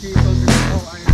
people to